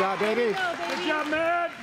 job, baby. Good job, man.